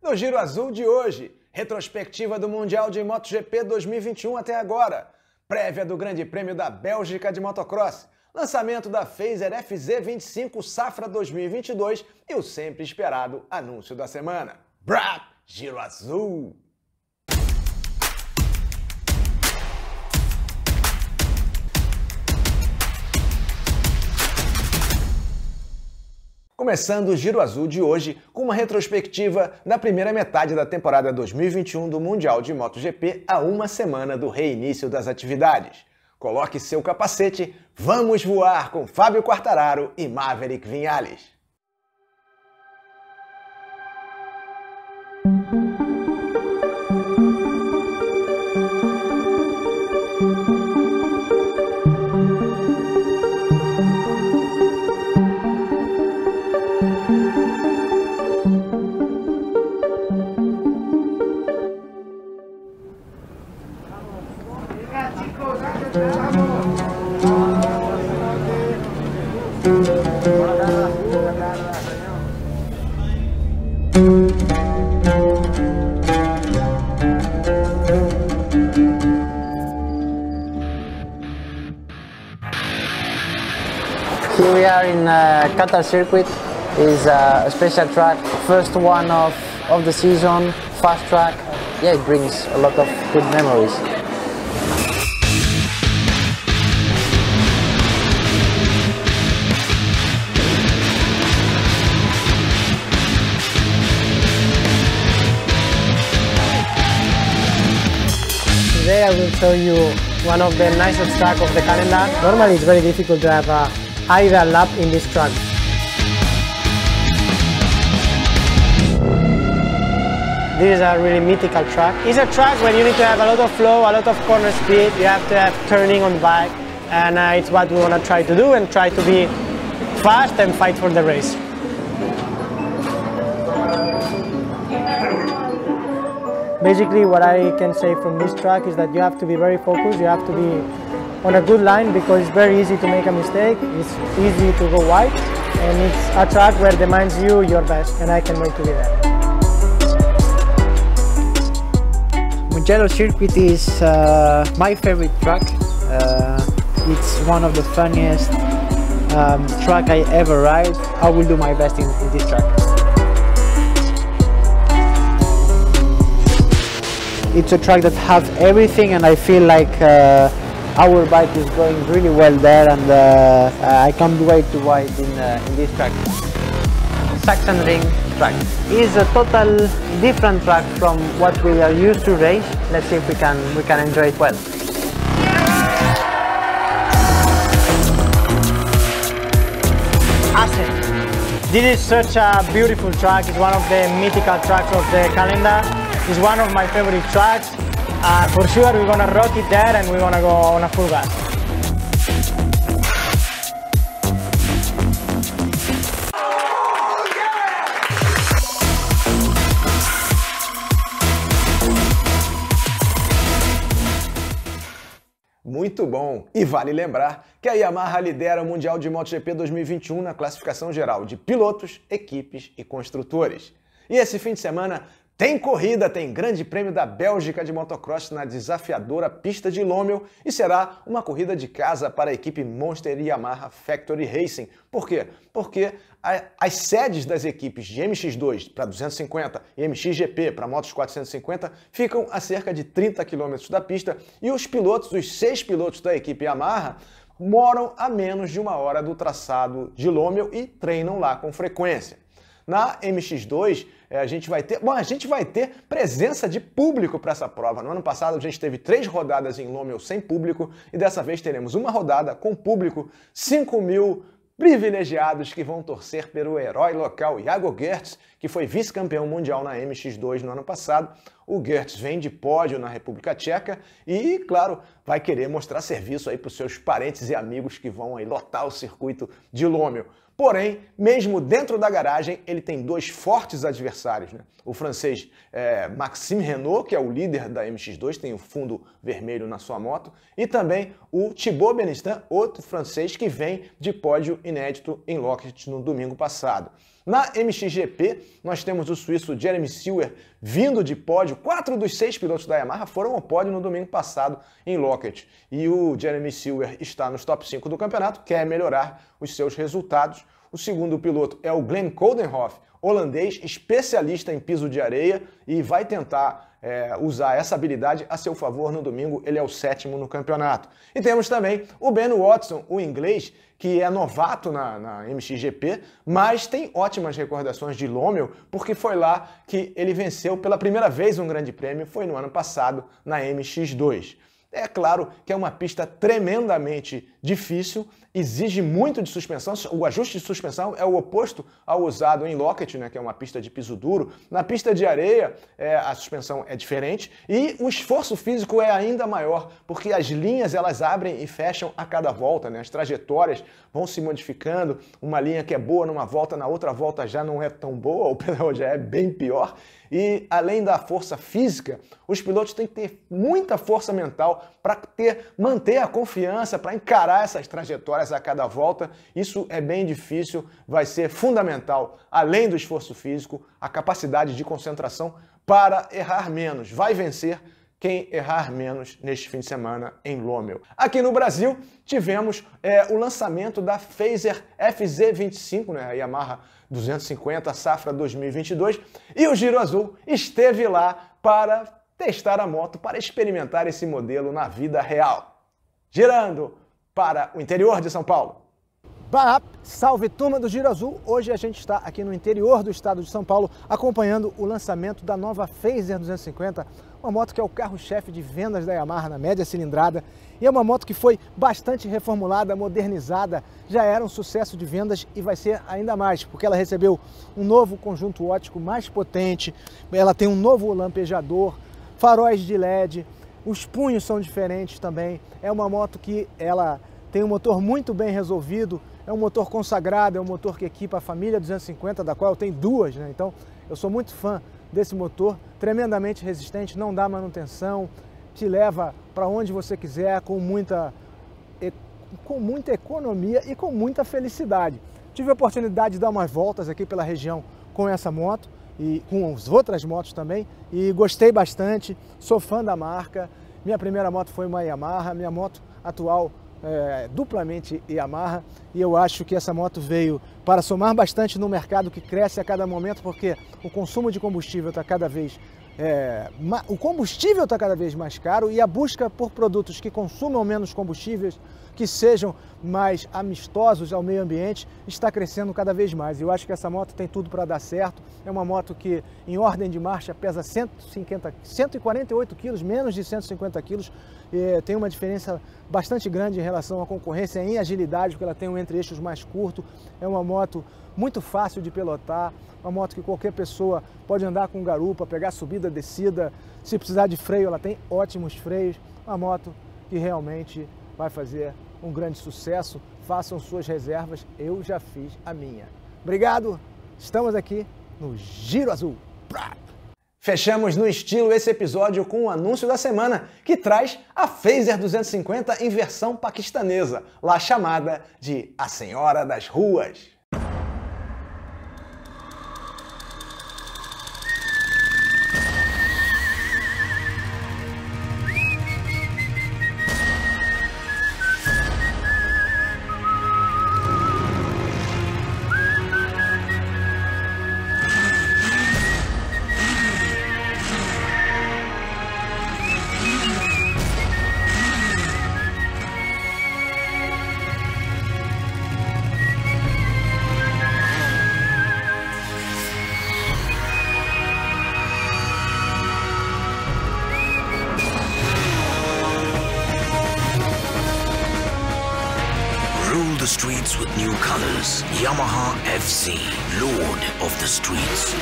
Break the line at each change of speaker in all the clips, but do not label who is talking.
No Giro Azul de hoje, retrospectiva do Mundial de MotoGP 2021 até agora, prévia do Grande Prêmio da Bélgica de Motocross, lançamento da Phaser FZ25 Safra 2022 e o sempre esperado anúncio da semana. Brap! Giro Azul! Começando o Giro Azul de hoje com uma retrospectiva da primeira metade da temporada 2021 do Mundial de MotoGP a uma semana do reinício das atividades. Coloque seu capacete, vamos voar com Fábio Quartararo e Maverick Vinhales.
Qatar circuit. is a special track, first one of, of the season, fast track. Yeah, it brings a lot of good memories.
Today I will show you one of the nicest track of the calendar. Normally it's very difficult to have a ideal lap in this track. This is a really mythical track. It's a track where you need to have a lot of flow, a lot of corner speed, you have to have turning on the bike, and uh, it's what we want to try to do and try to be fast and fight for the race. Basically what I can say from this track is that you have to be very focused, you have to be on a good line because it's very easy to make a mistake, it's easy to go wide and it's a track where demands you your best and I can wait to be there.
Mugello circuit is uh, my favorite track. Uh, it's one of the funniest um, track I ever ride. I will do my best in, in this track. It's a track that has everything and I feel like uh, our bike is going really well there and uh, I can't wait to ride in, uh, in this track. Saxon Ring track is a total different track from what we are used to race. Let's see if we can we can enjoy it well.
Assen. This is such a beautiful track. It's one of the mythical tracks of the calendar. It's one of my favorite tracks. Uh, for sure, we're gonna rock it there and we're gonna go on a full gas.
Muito bom! E vale lembrar que a Yamaha lidera o Mundial de MotoGP 2021 na classificação geral de pilotos, equipes e construtores. E esse fim de semana tem corrida, tem Grande Prêmio da Bélgica de motocross na desafiadora pista de Lommel e será uma corrida de casa para a equipe Monster Yamaha Factory Racing. Por quê? Porque as sedes das equipes de MX2 para 250 e MXGP para motos 450 ficam a cerca de 30 quilômetros da pista e os pilotos, os seis pilotos da equipe Yamaha, moram a menos de uma hora do traçado de Lommel e treinam lá com frequência. Na MX2, a gente vai ter, bom, a gente vai ter presença de público para essa prova. No ano passado a gente teve três rodadas em Lommel sem público e dessa vez teremos uma rodada com público, 5 mil privilegiados que vão torcer pelo herói local Iago Gertz, que foi vice-campeão mundial na MX2 no ano passado. O Gertz vem de pódio na República Tcheca e, claro, vai querer mostrar serviço aí para os seus parentes e amigos que vão aí lotar o circuito de Lommel. Porém, mesmo dentro da garagem, ele tem dois fortes adversários. Né? O francês é, Maxime Renault, que é o líder da MX2, tem o fundo vermelho na sua moto, e também o Thibaut Benistan, outro francês que vem de pódio inédito em Lockheed no domingo passado. Na MXGP, nós temos o suíço Jeremy Sewer vindo de pódio. Quatro dos seis pilotos da Yamaha foram ao pódio no domingo passado em Lockett. E o Jeremy Sewer está nos top 5 do campeonato, quer melhorar os seus resultados. O segundo piloto é o Glenn Coldenhoff, holandês, especialista em piso de areia e vai tentar é, usar essa habilidade a seu favor no domingo. Ele é o sétimo no campeonato. E temos também o Ben Watson, o inglês, que é novato na, na MXGP, mas tem ótimas recordações de Lommel, porque foi lá que ele venceu pela primeira vez um grande prêmio, foi no ano passado na MX2. É claro que é uma pista tremendamente difícil, exige muito de suspensão. O ajuste de suspensão é o oposto ao usado em Locket, né, que é uma pista de piso duro. Na pista de areia, é, a suspensão é diferente e o esforço físico é ainda maior, porque as linhas elas abrem e fecham a cada volta, né? as trajetórias vão se modificando. Uma linha que é boa numa volta, na outra volta já não é tão boa, o pedal já é bem pior. E além da força física, os pilotos têm que ter muita força mental para ter manter a confiança, para encarar essas trajetórias a cada volta. Isso é bem difícil, vai ser fundamental, além do esforço físico, a capacidade de concentração para errar menos. Vai vencer quem errar menos neste fim de semana em Lommel. Aqui no Brasil, tivemos é, o lançamento da Phaser FZ25, né, a Yamaha 250 Safra 2022, e o Giro Azul esteve lá para testar a moto, para experimentar esse modelo na vida real. Girando para o interior de São Paulo.
Salve turma do Giro Azul! Hoje a gente está aqui no interior do estado de São Paulo acompanhando o lançamento da nova Phaser 250, uma moto que é o carro-chefe de vendas da Yamaha na média cilindrada e é uma moto que foi bastante reformulada, modernizada, já era um sucesso de vendas e vai ser ainda mais, porque ela recebeu um novo conjunto óptico mais potente, ela tem um novo lampejador, faróis de LED, os punhos são diferentes também, é uma moto que ela tem um motor muito bem resolvido, é um motor consagrado, é um motor que equipa a família 250, da qual eu tenho duas, né? Então eu sou muito fã desse motor, tremendamente resistente, não dá manutenção, te leva para onde você quiser com muita, com muita economia e com muita felicidade. Tive a oportunidade de dar umas voltas aqui pela região com essa moto e com as outras motos também. E gostei bastante, sou fã da marca. Minha primeira moto foi uma Yamaha, minha moto atual é, duplamente Yamaha. E eu acho que essa moto veio para somar bastante no mercado que cresce a cada momento porque o consumo de combustível está cada vez é, o combustível está cada vez mais caro e a busca por produtos que consumam menos combustíveis, que sejam mais amistosos ao meio ambiente, está crescendo cada vez mais. Eu acho que essa moto tem tudo para dar certo. É uma moto que, em ordem de marcha, pesa 150, 148 quilos, menos de 150 quilos. E tem uma diferença bastante grande em relação à concorrência em agilidade, porque ela tem um entre-eixos mais curto. É uma moto muito fácil de pilotar, uma moto que qualquer pessoa pode andar com garupa, pegar subida, descida. Se precisar de freio, ela tem ótimos freios. Uma moto que realmente vai fazer um grande sucesso. Façam suas reservas, eu já fiz a minha. Obrigado, estamos aqui no Giro Azul.
Fechamos no estilo esse episódio com o anúncio da semana, que traz a Phaser 250 em versão paquistanesa, lá chamada de A Senhora das Ruas.
Streets with new colors. Yamaha FC, Lord of the Streets.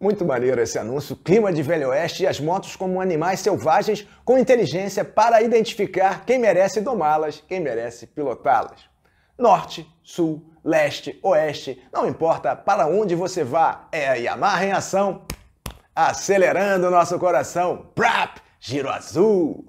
Muito maneiro esse anúncio, clima de Velho Oeste e as motos como animais selvagens com inteligência para identificar quem merece domá-las, quem merece pilotá-las. Norte, sul, leste, oeste, não importa para onde você vá, é a Yamaha em ação, acelerando nosso coração. Brap, giro azul.